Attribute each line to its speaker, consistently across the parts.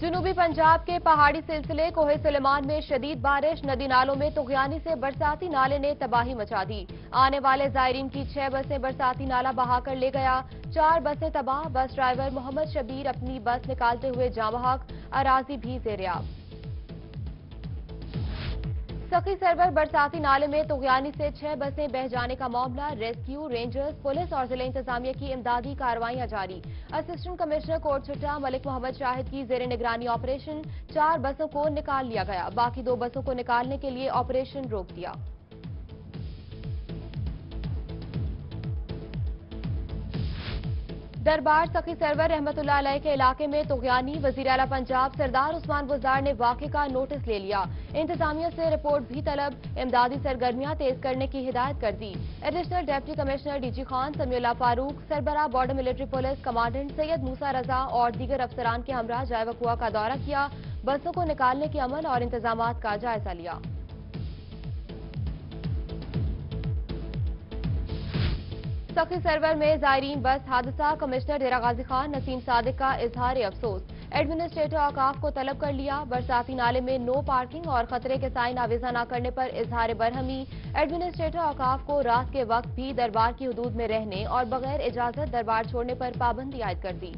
Speaker 1: جنوبی پنجاب کے پہاڑی سلسلے کوہ سلیمان میں شدید بارش، ندی نالوں میں تغیانی سے برساتی نالے نے تباہی مچا دی۔ آنے والے زائرین کی چھ بسیں برساتی نالا بہا کر لے گیا۔ چار بسیں تباہ، بس ڈرائیور محمد شبیر اپنی بس نکالتے ہوئے جامحق اراضی بھی زیریاب سخی سرور برساتی نالے میں تغیانی سے چھ بسیں بہ جانے کا معاملہ، ریسکیو، رینجرز، پولیس اور ضلع انتظامیہ کی امدادی کاروائیاں جاری۔ اسسٹنٹ کمشنر کوٹ چھٹا، ملک محمد شاہد کی زیر نگرانی آپریشن، چار بسوں کو نکال لیا گیا۔ باقی دو بسوں کو نکالنے کے لیے آپریشن روک دیا۔ دربار سخی سرور رحمت اللہ علیہ کے علاقے میں تغیانی وزیر اعلی پنجاب سردار عثمان گزار نے واقع کا نوٹس لے لیا۔ انتظامیہ سے رپورٹ بھی طلب، امدادی سرگرمیاں تیز کرنے کی ہدایت کر دی۔ Additional deputy commissioner D G Khan Sami Ullah Farooq, سربراہ border military police commandant Syed Musa Raza اور دیگر افسران کے ہمراہ جائے وقوع کا دورہ کیا۔ بسوں کو نکالنے کے عمل اور انتظامات کا جائزہ لیا۔ سخی سرور میں زائرین بس حادثہ، کمشنر ڈیرہ غازی خان، نسیم صادق کا اظہار افسوس۔ ایڈمنسٹریٹر اوقاف کو طلب کر لیا۔ برساتی نالے میں نو پارکنگ اور خطرے کے سائن آویزہ نہ کرنے پر اظہار برہمی۔ ایڈمنسٹریٹر اوقاف کو رات کے وقت بھی دربار کی حدود میں رہنے اور بغیر اجازت دربار چھوڑنے پر پابندی عائد کر دی۔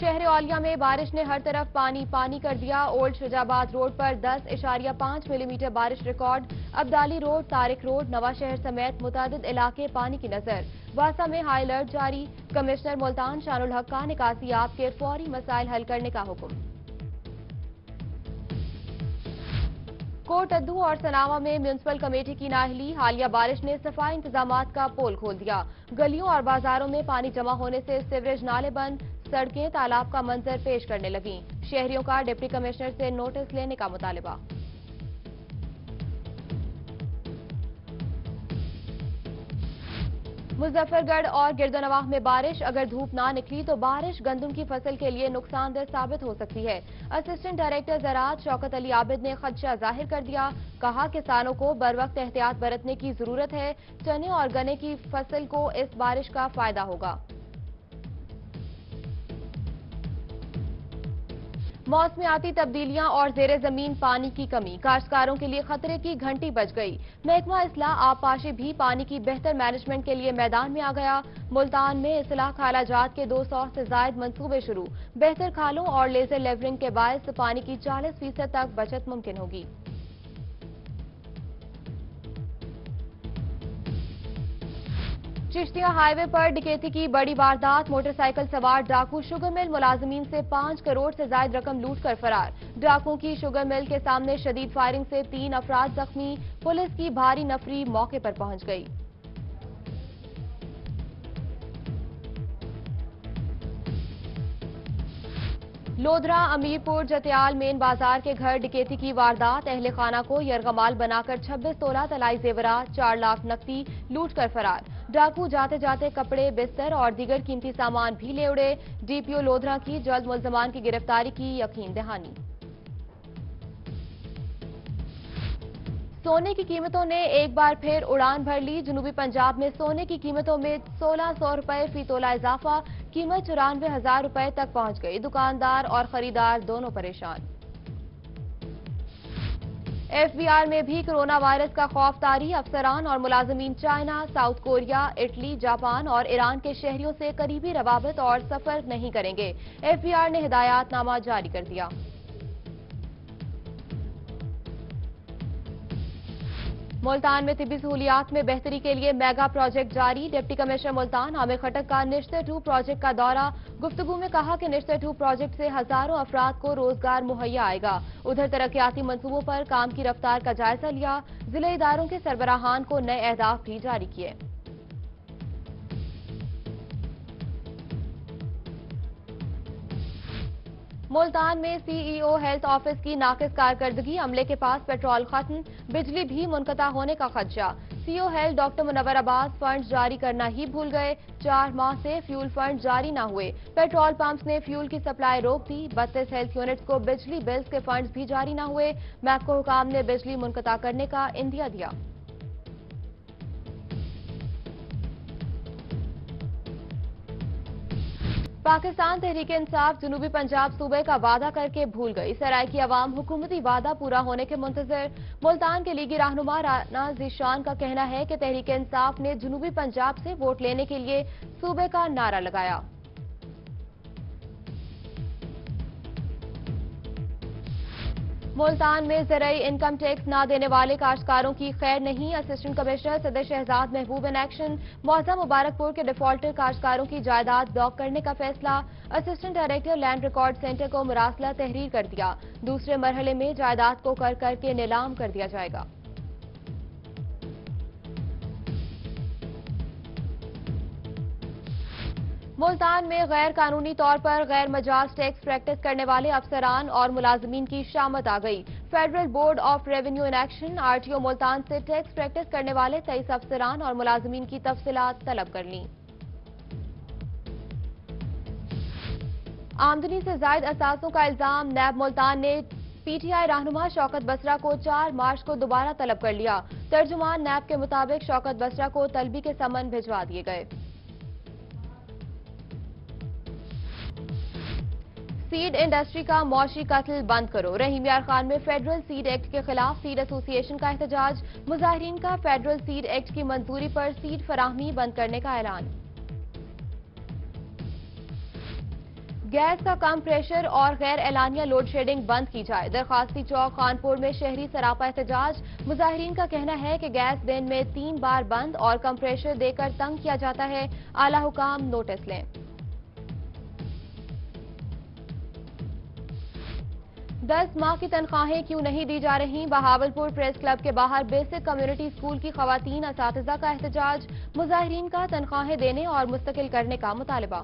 Speaker 1: شہر اولیا میں بارش نے ہر طرف پانی پانی کر دیا۔ اولڈ شجاباد روڈ پر دس اشاریہ پانچ ملی میٹر بارش record. Abdali road, Tariq road, Nawan Shehar سمیت متعدد علاقے پانی کی نظر۔ واسا میں ہائی الرٹ جاری۔ کمشنر ملتان شان الحق کا نکاسی آپ کے فوری مسائل حل کرنے کا حکم۔ کوٹ ادو اور سناوا میں میونسپل کمیٹی کی ناہلی حالیہ بارش نے صفائی انتظامات کا پول کھول دیا۔ گلیوں اور بازاروں میں پانی جمع ہونے سے سیوریج نالے بند۔ سڑکیں تالاب کا منظر پیش کرنے لگیں۔ شہریوں کا ڈپٹی کمشنر سے نوٹس لینے کا مطالبہ۔ مظفر گڑھ اور گردونواہ میں بارش، اگر دھوپ نہ نکلی تو بارش گندم کی فصل کے لیے نقصان دہ ثابت ہو سکتی ہے۔ اسسٹنٹ ڈائریکٹر زراعت شوکت علی عابد نے خدشہ ظاہر کر دیا۔ کہا، کسانوں کو بر وقت احتیاط برتنے کی ضرورت ہے۔ چنے اور گنے کی فصل کو اس بارش کا فائدہ ہوگا۔ موسمیاتی تبدیلیاں اور زیر زمین پانی کی کمی۔ کاشتکاروں کے لیے خطرے کی گھنٹی بچ گئی۔ محکمہ اصلاح آبپاشی بھی پانی کی بہتر مینجمنٹ کے لیے میدان میں آ گیا۔ ملتان میں اصلاح کھالا جات کے دو سو سے زائد منصوبے شروع۔ بہتر کھالوں اور لیزر لیورنگ کے باعث پانی کی چالیس فیصد تک بچت ممکن ہوگی۔ چشتیاں ہائی وے پر ڈکیتی کی بڑی واردات موٹر سائیکل سوار ڈاکو شوگر مل ملازمین سے پانچ کروڑ سے زائد رقم لوٹ کر فرار۔ ڈاکو کی شوگر مل کے سامنے شدید فائرنگ سے تین افراد زخمی، پولیس کی بھاری نفری موقع پر پہنچ گئی۔ لودرا امیرپور، جتیال، مین بازار کے گھر ڈکیتی کی واردات، اہل خانہ کو یرغمال بنا کر چھبیس تولہ تلائی زیورات، چار لاکھ نقدی لوٹ کر فرار۔ ڈاکو جاتے جاتے کپڑے بستر اور دیگر قیمتی سامان بھی لے اڑے۔ ڈی پی او لودرا کی جلد ملزمان کی گرفتاری کی یقین دہانی۔ سونے کی قیمتوں نے ایک بار پھر اڑان بھر لی۔ جنوبی پنجاب میں سونے کی قیمتوں میں سولہ سو روپے فی تولہ اضافہ۔ قیمت چورانوے ہزار روپے تک پہنچ گئی۔ دکاندار اور خریدار دونوں پریشان۔ ایف بی آر میں بھی کرونا وائرس کا خوف تاری افسران اور ملازمین China, South Korea, Italy, Japan اور ایران کے شہریوں سے قریبی روابط اور سفر نہیں کریں گے۔ ایف بی آر نے ہدایات نامہ جاری کر دیا۔ ملتان میں طبی سہولیات میں بہتری کے لیے میگا پروجیکٹ جاری۔ ڈپٹی کمشنر ملتان عامر خٹک کا نشتر ٹو پروجیکٹ کا دورہ۔ گفتگو میں کہا کہ نشتر ٹو پروجیکٹ سے ہزاروں افراد کو روزگار مہیا آئے گا۔ ادھر ترقیاتی منصوبوں پر کام کی رفتار کا جائزہ لیا۔ ضلع اداروں کے سربراہان کو نئے اہداف بھی جاری کیے۔ ملتان میں سی ای او ہیلتھ آفس کی ناقص کارکردگی، عملے کے پاس پیٹرول ختم، بجلی بھی منقطع ہونے کا خدشہ۔ C O health doctor Munawar Abbas fund جاری کرنا ہی بھول گئے۔ چار ماہ سے فیول فنڈ جاری نہ ہوئے۔ پیٹرول پمپس نے فیول کی سپلائی روک دی۔ بتیس ہیلتھ یونٹس کو بجلی بلز کے فنڈز بھی جاری نہ ہوئے۔ میپکو حکام نے بجلی منقطع کرنے کا اندیا دیا۔ پاکستان تحریک انصاف جنوبی پنجاب صوبے کا وعدہ کر کے بھول گئی۔ سرائے کی عوام حکومتی وعدہ پورا ہونے کے منتظر ملتان کے لیگی رہنما رانا ذیشان کا کہنا ہے کہ تحریک انصاف نے جنوبی پنجاب سے ووٹ لینے کے لیے صوبے کا نعرہ لگایا۔ ملتان میں زرعی انکم ٹیکس نہ دینے والے کاشتکاروں کی خیر نہیں، اسسٹنٹ کمشنر صدر شہزاد محبوب ان ایکشن معظہ مبارکپور کے ڈیفالٹر کاشتکاروں کی جائیداد بلاک کرنے کا فیصلہ، assistant director land record centre کو مراسلہ تحریر کر دیا۔ دوسرے مرحلے میں جائیداد کو کر کر کے نیلام کر دیا جائے گا۔ ملتان میں غیر قانونی طور پر غیر مجاز ٹیکس پریکٹس کرنے والے افسران اور ملازمین کی شامت آ گئی۔ Federal board of revenue in action, R T O Multan سے ٹیکس پریکٹس کرنے والے تیئیس افسران اور ملازمین کی تفصیلات طلب کر لیں۔ آمدنی سے زائد اثاثوں کا الزام، نیب ملتان نے پی ٹی آئی رہنما شوکت بسرا کو چار مارچ کو دوبارہ طلب کر لیا۔ ترجمان نیب کے مطابق شوکت بسرا کو طلبی کے سمن بھجوا دیے گئے۔ سیڈ انڈسٹری کا معاشی قتل بند کرو۔ رحیم یار خان میں فیڈرل سیڈ ایکٹ کے خلاف سیڈ ایسوسی ایشن کا احتجاج۔ مظاہرین کا فیڈرل سیڈ ایکٹ کی منظوری پر سیڈ فراہمی بند کرنے کا اعلان۔ گیس کا کم پریشر اور غیر اعلانیہ لوڈ شیڈنگ بند کی جائے۔ درخواستی چوک خانپور میں شہری سراپا احتجاج۔ مظاہرین کا کہنا ہے کہ گیس دن میں تین بار بند اور کم پریشر دے کر تنگ کیا جاتا ہے۔ اعلی حکام نوٹس لیں۔ دس ماہ کی تنخواہیں کیوں نہیں دی جا رہی؟ بہاولپور پریس کلب کے باہر بیسک کمیونٹی اسکول کی خواتین اساتذہ کا احتجاج، مظاہرین کا تنخواہیں دینے اور مستقل کرنے کا مطالبہ۔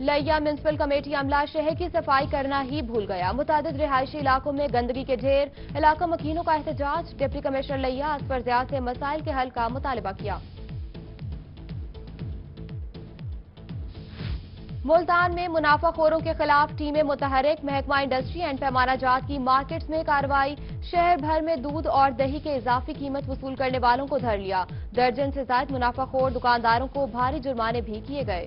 Speaker 1: لیا میونسپل کمیٹی عملہ شہر کی صفائی کرنا ہی بھول گیا۔ متعدد رہائشی علاقوں میں گندگی کے ڈھیر۔ علاقہ مکینوں کا احتجاج، ڈپٹی کمشنر لیا اسفر زیاد سے مسائل کے حل کا مطالبہ کیا۔ ملتان میں منافع خوروں کے خلاف ٹیمیں متحرک، محکمہ انڈسٹری اینڈ پیمانہ جات کی مارکیٹس میں کارروائی، شہر بھر میں دودھ اور دہی کے اضافی قیمت وصول کرنے والوں کو دھر لیا۔ درجن سے زائد منافع خور دکانداروں کو بھاری جرمانے بھی کیے گئے۔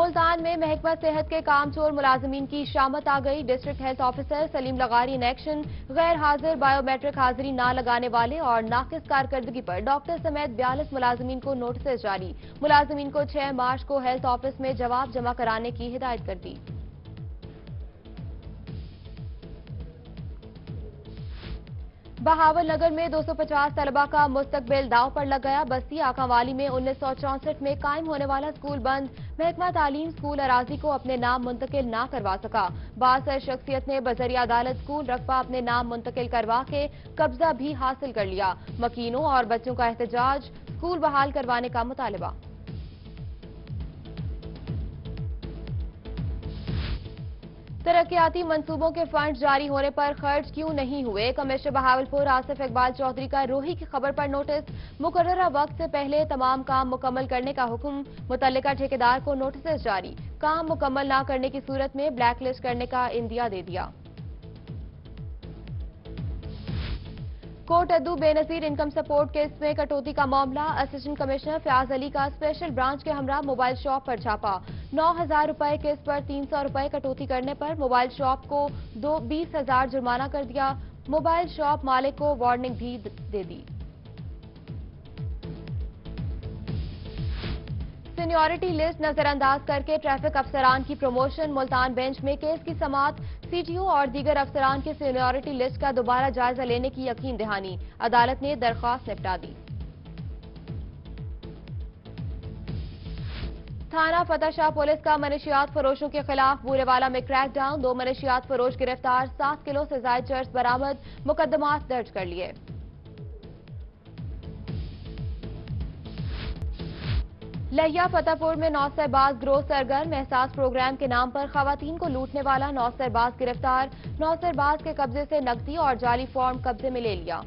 Speaker 1: ملتان میں محکمہ صحت کے کام چور ملازمین کی شامت آ گئی۔ ڈسٹرکٹ ہیلتھ آفیسر سلیم لغاری ان ایکشن غیر حاضر بائیو میٹرک حاضری نہ لگانے والے اور ناقص کارکردگی پر ڈاکٹر سمیت بیالیس ملازمین کو نوٹسز جاری۔ ملازمین کو چھ مارچ کو ہیلتھ آفس میں جواب جمع کرانے کی ہدایت کر دی۔ بہاول نگر میں دو سو پچاس طلبہ کا مستقبل داؤ پر لگ گیا۔ بستی آکا والی میں انیس سو چونسٹھ میں قائم ہونے والا اسکول بند۔ محکمہ تعلیم اسکول اراضی کو اپنے نام منتقل نہ کروا سکا۔ بعض شخصیت نے بذریعہ عدالت اسکول رقبہ اپنے نام منتقل کروا کے قبضہ بھی حاصل کر لیا۔ مکینوں اور بچوں کا احتجاج اسکول بحال کروانے کا مطالبہ۔ ترقیاتی منصوبوں کے فنڈ جاری ہونے پر خرچ کیوں نہیں ہوئے؟ کمشنر بہاولپور، آصف اقبال چودھری کا روحی کی خبر پر نوٹس۔ مقررہ وقت سے پہلے تمام کام مکمل کرنے کا حکم۔ متعلقہ ٹھیکیدار کو نوٹسز جاری۔ کام مکمل نہ کرنے کی صورت میں بلیک لسٹ کرنے کا اندیا دے دیا۔ کوٹ ادو بے نظیر انکم سپورٹ کیس میں کٹوتی کا معاملہ، اسسٹنٹ کمشنر فیاض علی کا اسپیشل برانچ کے ہمراہ موبائل شاپ پر چھاپا نو ہزار روپے کیس پر تین سو روپے کٹوتی کرنے پر موبائل شاپ کو دو بیس ہزار جرمانہ کر دیا۔ موبائل شاپ مالک کو وارننگ بھی دے دی۔ سینیورٹی لسٹ نظر انداز کر کے ٹریفک افسران کی پروموشن، ملتان بینچ میں کیس کی سماعت سی ٹی او اور دیگر افسران کی سینیورٹی لسٹ کا دوبارہ جائزہ لینے کی یقین دہانی عدالت نے درخواست نپٹا دی۔ تھانہ فتح شاہ پولیس کا منشیات فروشوں کے خلاف بورے والا میں کریک ڈاؤن دو منشیات فروش گرفتار، سات کلو سے زائد چرس برامد مقدمات درج کر لیے۔ لہیا، فتح پور میں نوسر باز گروہ سرگرم احساس پروگرام کے نام پر خواتین کو لوٹنے والا نوسر باز گرفتار۔ نوسر باز کے قبضے سے نقدی اور جعلی فارم قبضے میں لے لیا۔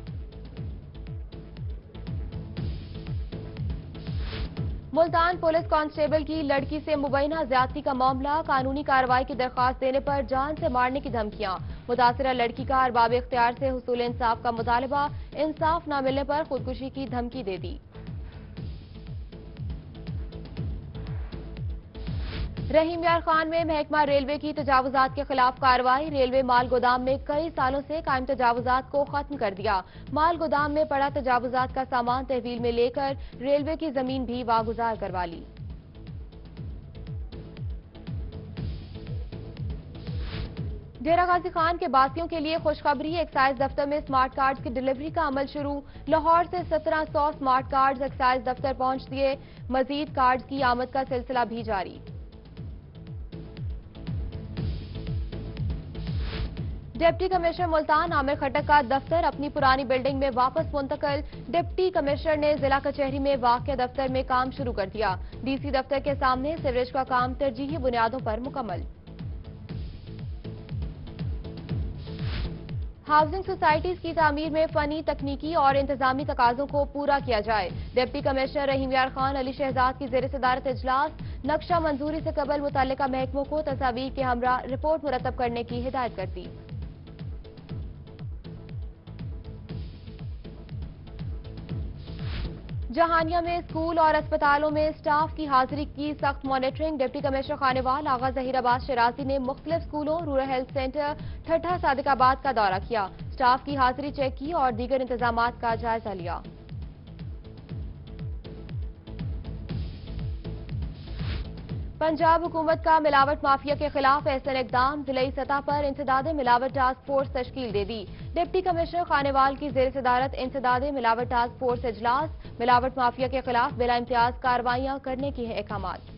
Speaker 1: ملتان پولیس کانسٹیبل کی لڑکی سے مبینہ زیادتی کا معاملہ، قانونی کارروائی کی درخواست دینے پر جان سے مارنے کی دھمکیاں۔ متاثرہ لڑکی کا ارباب اختیار سے حصول انصاف کا مطالبہ، انصاف نہ ملنے پر خودکشی کی دھمکی دے دی۔ رحیم یار خان میں محکمہ ریلوے کی تجاوزات کے خلاف کاروائی ریلوے مال گودام میں کئی سالوں سے قائم تجاوزات کو ختم کر دیا۔ مال گودام میں پڑا تجاوزات کا سامان تحویل میں لے کر ریلوے کی زمین بھی واگزار کروا لی۔ ڈیرہ غازی خان کے باسیوں کے لیے خوشخبری ایکسائز دفتر میں سمارٹ کارڈز کی ڈیلیوری کا عمل شروع۔ لاہور سے سترہ سو سمارٹ کارڈز ایکسائز دفتر پہنچ دیے۔ مزید کارڈز کی آمد کا سلسلہ بھی جاری۔ ڈپٹی کمشنر ملتان عامر خٹک کا دفتر اپنی پرانی بلڈنگ میں واپس منتقل۔ ڈپٹی کمشنر نے ضلع کچہری میں واقع دفتر میں کام شروع کر دیا۔ ڈی سی دفتر کے سامنے سیوریج کا کام ترجیحی بنیادوں پر مکمل۔ ہاؤسنگ سوسائٹیز کی تعمیر میں فنی، تکنیکی اور انتظامی تقاضوں کو پورا کیا جائے۔ ڈپٹی کمشنر رحیم یار خان، علی شہزاد کی زیر صدارت اجلاس، نقشہ منظوری سے قبل متعلقہ محکموں کو تصاویر کے ہمراہ رپورٹ مرتب کرنے کی ہدایت کرتی جہانیہ میں اسکول اور اسپتالوں میں اسٹاف کی حاضری کی سخت monitoring deputy commissioner Khanewal Agha Zaheer آباد شرازی نے مختلف اسکولوں rural health centre Thatha Sadiqabad کا دورہ کیا۔ اسٹاف کی حاضری چیک کی اور دیگر انتظامات کا جائزہ لیا۔ پنجاب حکومت کا ملاوٹ مافیا کے خلاف احسن اقدام ضلعی سطح پر انسداد ملاوٹ ٹاسک فورس تشکیل دے دی۔ ڈپٹی کمشنر خانوال کی زیر صدارت انسداد ملاوٹ ٹاسک فورس اجلاس، ملاوٹ مافیا کے خلاف بلا امتیاز کاروائیاں کرنے کی احکامات۔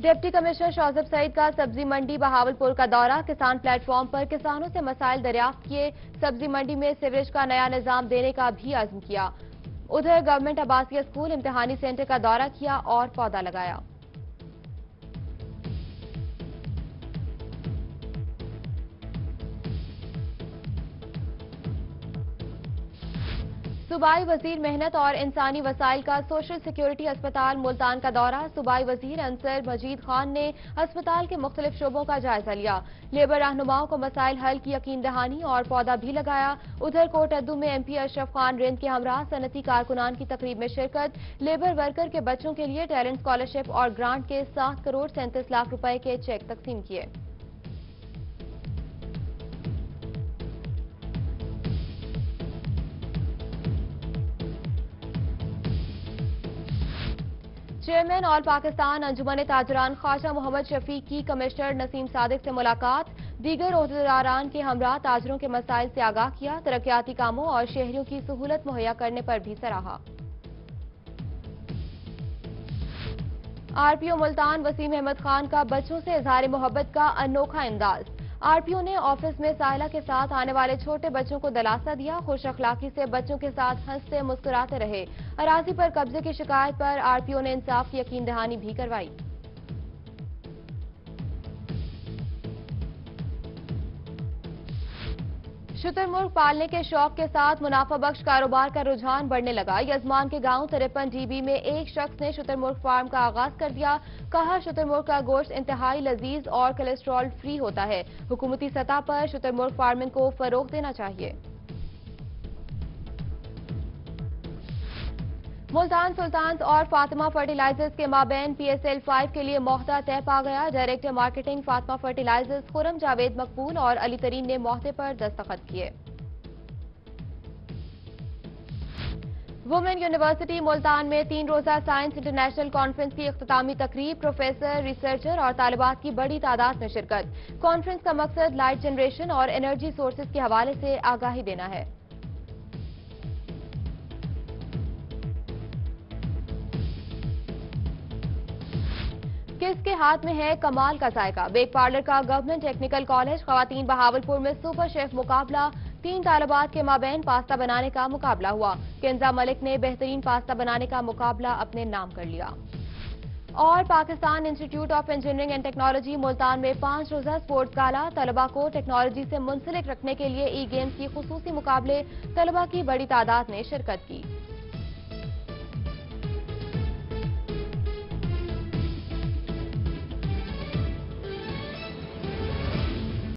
Speaker 1: ڈپٹی کمشنر شوزب سعید کا سبزی منڈی بہاولپور کا دورہ، کسان پلیٹ فارم پر کسانوں سے مسائل دریافت کیے، سبزی منڈی میں سیوریج کا نیا نظام دینے کا بھی عزم کیا۔ ادھر گورنمنٹ عباسیہ اسکول امتحانی سینٹر کا دورہ کیا اور پودا لگایا۔ صوبائی وزیر محنت اور انسانی وسائل کا سوشل سیکیورٹی اسپتال ملتان کا دورہ۔ صوبائی وزیر انصر مجید خان نے اسپتال کے مختلف شعبوں کا جائزہ لیا۔ لیبر رہنماؤں کو مسائل حل کی یقین دہانی اور پودا بھی لگایا۔ ادھر کوٹ ادو میں ایم پی اشرف خان رند کے ہمراہ صنعتی کارکنان کی تقریب میں شرکت۔ لیبر ورکر کے بچوں کے لیے ٹیلنٹ اسکالرشپ اور گرانٹ کے سات کروڑ سینتیس لاکھ روپے کے چیک تقسیم کیے۔ چیئرمین آل پاکستان انجمن تاجران خواجہ محمد شفیق کی کمشنر نسیم صادق سے ملاقات، دیگر عہدیداران کے ہمراہ تاجروں کے مسائل سے آگاہ کیا، ترقیاتی کاموں اور شہریوں کی سہولت مہیا کرنے پر بھی سراہا۔ R P O Multan Waseem Ahmed Khan کا بچوں سے اظہار محبت کا انوکھا انداز۔ آر پی او نے آفس میں سائلہ کے ساتھ آنے والے چھوٹے بچوں کو دلاسا دیا، خوش اخلاقی سے بچوں کے ساتھ ہنستے مسکراتے رہے۔ اراضی پر قبضے کی شکایت پر آر پی او نے انصاف کی یقین دہانی بھی کروائی۔ شتر مرغ پالنے کے شوق کے ساتھ منافع بخش کاروبار کا رجحان بڑھنے لگا۔ یزمان کے گاؤں ترپن ڈی بی میں ایک شخص نے شتر مرغ فارم کا آغاز کر دیا۔ کہا، شتر مرغ کا گوشت انتہائی لذیذ اور کلیسٹرول فری ہوتا ہے۔ حکومتی سطح پر شتر مرغ فارمنگ کو فروغ دینا چاہیے۔ ملتان سلطانز اور فاطمہ فرٹیلائزرز کے مابین پی ایس ایل فائیو کے لیے معاہدہ طے پا گیا۔ Director marketing Fatima fertilizers Khurram Javed Maqbool اور علی ترین نے معاہدے پر دستخط کیے۔ وومن یونیورسٹی ملتان میں تین روزہ سائنس انٹرنیشنل کانفرنس کی اختتامی تقریب، پروفیسر، ریسرچر اور طالبات کی بڑی تعداد میں شرکت۔ کانفرنس کا مقصد لائٹ جنریشن اور انرجی سورسز کے حوالے سے آگاہی دینا ہے۔ کس کے ہاتھ میں ہے کمال کا ذائقہ؟ بیک پارلر کا گورنمنٹ ٹیکنیکل کالج، خواتین بہاولپور میں سپر شیف مقابلہ، تین طالبات کے مابین پاستا بنانے کا مقابلہ ہوا۔ کنزا ملک نے بہترین پاستا بنانے کا مقابلہ اپنے نام کر لیا۔ اور Pakistan institute of engineering and technology Multan میں پانچ روزہ سپورٹس کالا طلبہ کو ٹیکنالوجی سے منسلک رکھنے کے لیے ای گیمز کی خصوصی مقابلے طلبہ کی بڑی تعداد نے شرکت کی۔